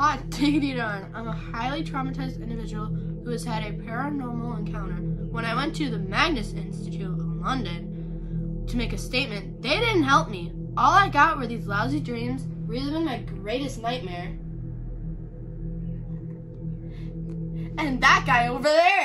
Hot diggity darn. I'm a highly traumatized individual who has had a paranormal encounter. When I went to the Magnus Institute in London to make a statement, they didn't help me. All I got were these lousy dreams, reliving my greatest nightmare. And that guy over there.